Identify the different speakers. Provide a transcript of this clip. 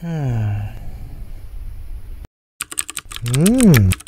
Speaker 1: Hmm. Mmm.